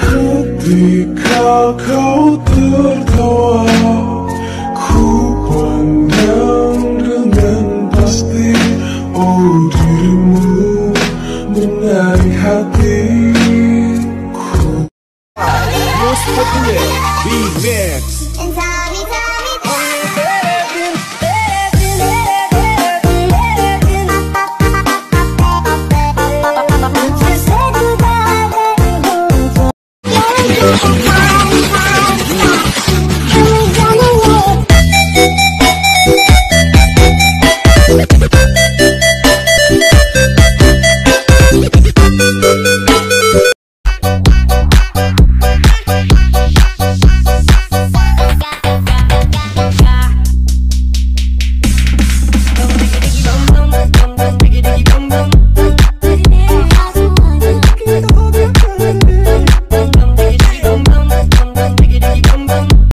Ketika kau tertawa Ku pandang dengan pasti Oh dirimu menarik hatiku Most popular B-Max Wow.